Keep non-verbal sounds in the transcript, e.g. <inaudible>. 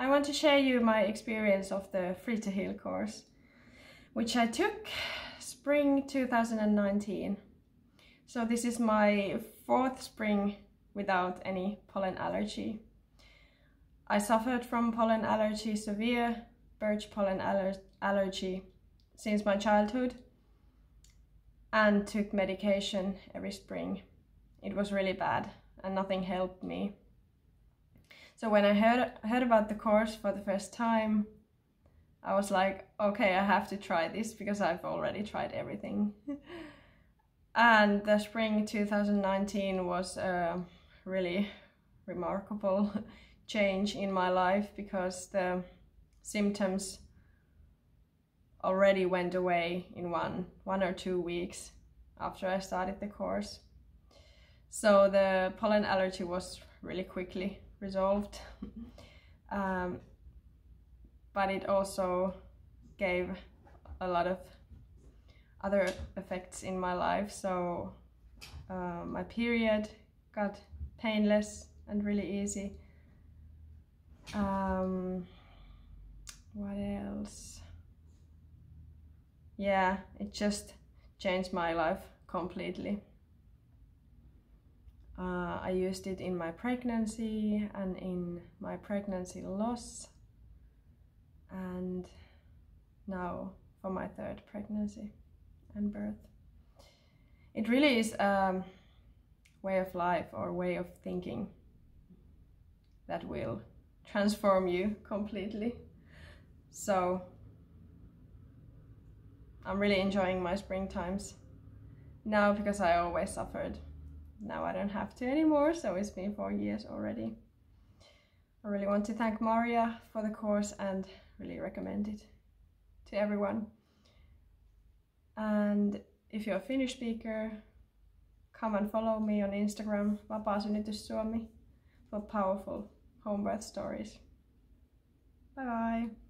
I want to share you my experience of the Free to Heal course, which I took spring 2019. So this is my fourth spring without any pollen allergy. I suffered from pollen allergy, severe birch pollen aller allergy since my childhood and took medication every spring. It was really bad and nothing helped me. So when I heard, heard about the course for the first time, I was like, okay, I have to try this because I've already tried everything. <laughs> and the spring 2019 was a really remarkable <laughs> change in my life because the symptoms already went away in one one or two weeks after I started the course. So the pollen allergy was really quickly resolved. um, but it also gave a lot of other effects in my life. So uh, my period got painless and really easy. Um, what else? Yeah, it just changed my life completely. Uh, I used it in my pregnancy and in my pregnancy loss and now for my third pregnancy and birth. It really is a way of life or way of thinking that will transform you completely. So I'm really enjoying my spring times now because I always suffered. Now I don't have to anymore, so it's been four years already. I really want to thank Maria for the course and really recommend it to everyone. And if you're a Finnish speaker, come and follow me on Instagram, Vapaa Suomi, for powerful home birth stories. Bye bye!